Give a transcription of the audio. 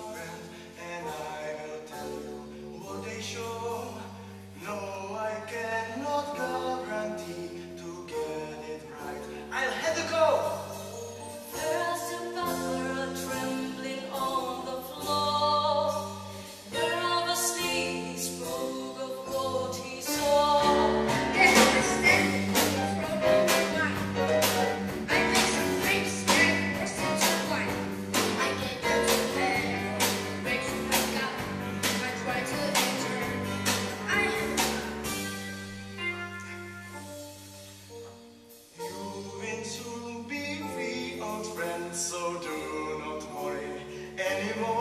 love. vivo